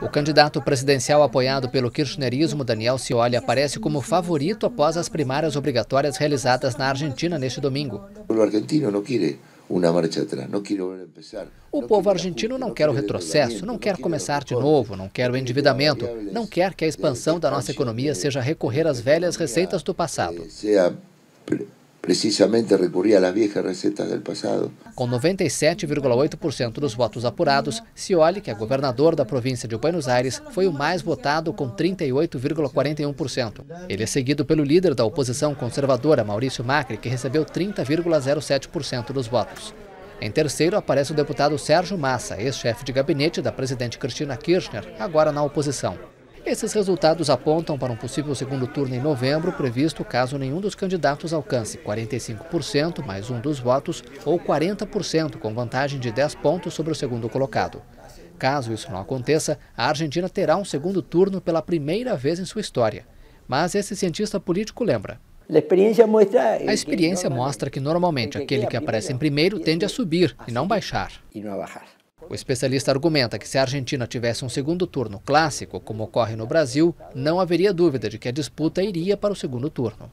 O candidato presidencial apoiado pelo kirchnerismo, Daniel Scioli, aparece como favorito após as primárias obrigatórias realizadas na Argentina neste domingo. O argentino não quer uma marcha atrás, não quer começar. O povo argentino não quer o retrocesso, não quer começar de novo, não quer o endividamento, não quer que a expansão da nossa economia seja recorrer às velhas receitas do passado precisamente recorria às viejas receitas do passado. Com 97,8% dos votos apurados, Scioli, que é governador da província de Buenos Aires, foi o mais votado com 38,41%. Ele é seguido pelo líder da oposição conservadora, Maurício Macri, que recebeu 30,07% dos votos. Em terceiro aparece o deputado Sérgio Massa, ex-chefe de gabinete da presidente Cristina Kirchner, agora na oposição. Esses resultados apontam para um possível segundo turno em novembro, previsto caso nenhum dos candidatos alcance 45% mais um dos votos ou 40%, com vantagem de 10 pontos sobre o segundo colocado. Caso isso não aconteça, a Argentina terá um segundo turno pela primeira vez em sua história. Mas esse cientista político lembra. A experiência mostra que normalmente aquele que aparece em primeiro tende a subir e não baixar. O especialista argumenta que se a Argentina tivesse um segundo turno clássico, como ocorre no Brasil, não haveria dúvida de que a disputa iria para o segundo turno.